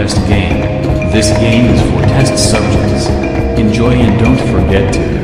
Test Game. This game is for test subjects. Enjoy and don't forget to